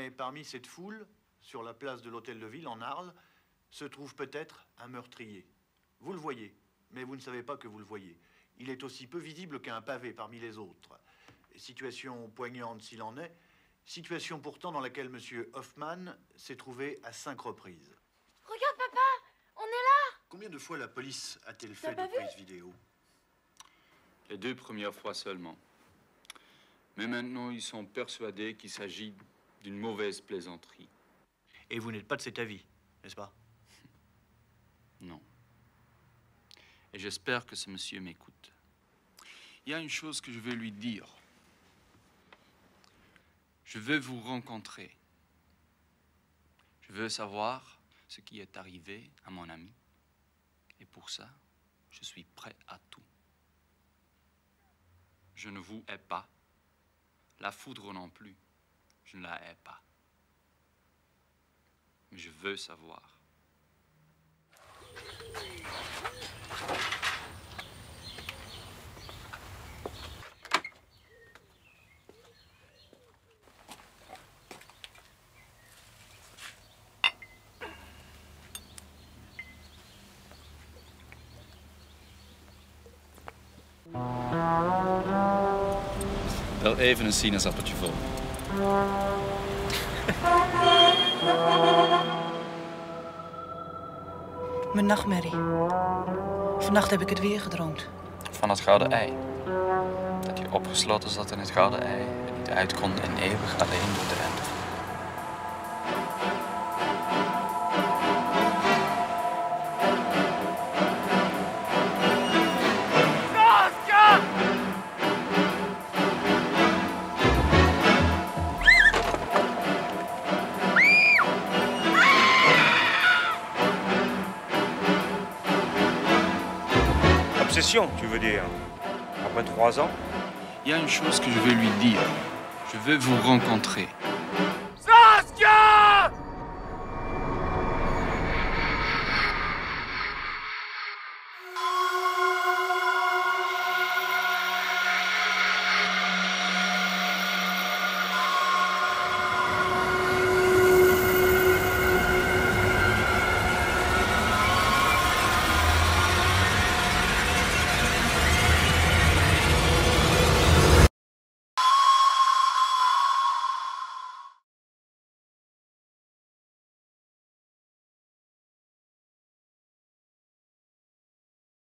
Mais parmi cette foule, sur la place de l'Hôtel de Ville, en Arles, se trouve peut-être un meurtrier. Vous le voyez, mais vous ne savez pas que vous le voyez. Il est aussi peu visible qu'un pavé parmi les autres. Situation poignante s'il en est, situation pourtant dans laquelle M. Hoffman s'est trouvé à cinq reprises. Regarde, papa On est là Combien de fois la police a-t-elle fait de prises vidéo? Les deux premières fois seulement. Mais maintenant, ils sont persuadés qu'il s'agit d'une mauvaise plaisanterie. Et vous n'êtes pas de cet avis, n'est-ce pas? Non. Et j'espère que ce monsieur m'écoute. Il y a une chose que je veux lui dire. Je veux vous rencontrer. Je veux savoir ce qui est arrivé à mon ami. Et pour ça, je suis prêt à tout. Je ne vous hais pas. La foudre non plus. Je ne la hais pas. Mais je veux savoir. Wel even een sinaasappeltje vol. Mijn nachtmerrie. Vannacht heb ik het weer gedroomd. Van het gouden ei. Dat je opgesloten zat in het gouden ei en niet uit kon en eeuwig alleen door de Obsession, tu veux dire Après trois ans Il y a une chose que je veux lui dire. Je veux vous rencontrer.